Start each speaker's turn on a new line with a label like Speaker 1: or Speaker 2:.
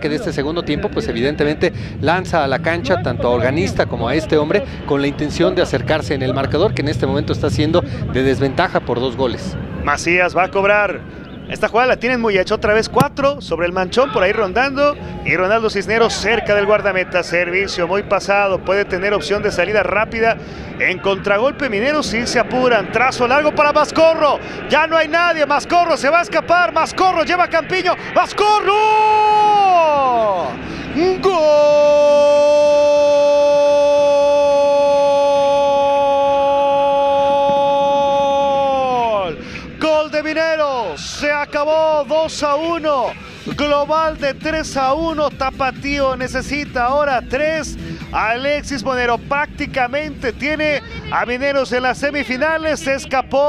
Speaker 1: de este segundo tiempo, pues evidentemente lanza a la cancha tanto a Organista como a este hombre con la intención de acercarse en el marcador que en este momento está siendo de desventaja por dos goles.
Speaker 2: Macías va a cobrar. Esta jugada la tienen muy hecha otra vez cuatro sobre el manchón por ahí rondando. Y Ronaldo Cisneros cerca del guardameta, servicio muy pasado, puede tener opción de salida rápida. En contragolpe minero si se apuran, trazo largo para Mascorro, ya no hay nadie, Mascorro se va a escapar, Mascorro lleva a Campiño, Mascorro, Mineros, se acabó 2 a 1. Global de 3 a 1. Tapatío necesita ahora 3. Alexis Monero prácticamente tiene a Mineros en las semifinales. Se escapó.